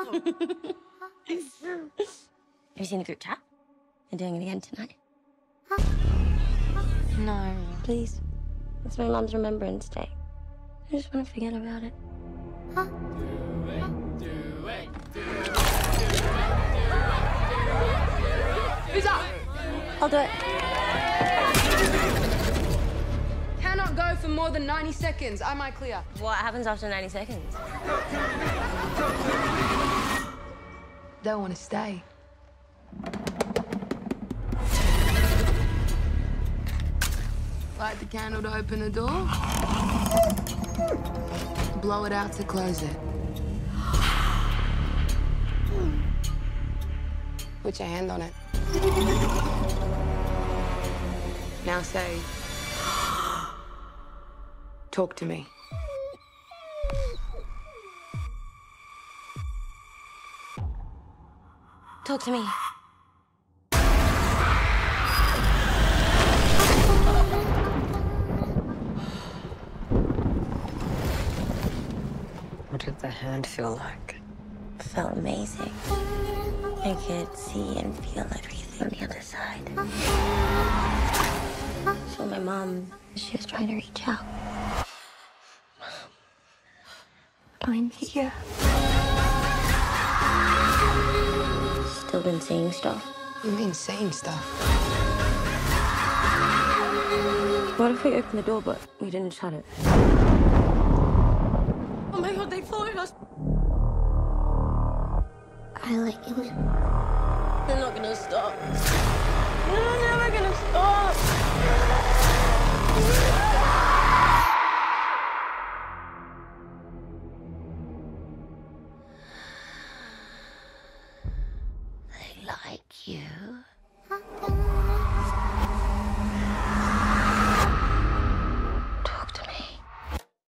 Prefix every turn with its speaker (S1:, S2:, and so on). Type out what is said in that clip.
S1: Have you seen the group chat? They're doing it again tonight.
S2: No.
S1: Please. It's my mom's Remembrance Day. I just want to forget about it.
S3: Who's up?
S1: I'll do it.
S3: Cannot go for more than 90 seconds. Am I clear?
S1: What happens after 90 seconds?
S3: They want to stay. Light the candle to open the door. Blow it out to close it. Put your hand on it. Now say, talk to me.
S1: Talk to me.
S2: What did the hand feel like?
S1: It felt amazing. I could see and feel everything on the other side. So my mom, she was trying to reach out. I'm here. Still been seeing stuff.
S3: You mean saying stuff?
S1: What if we opened the door but we didn't shut it? Oh my god, they followed us!
S4: I like him.
S1: They're not gonna stop. They're never gonna
S4: you.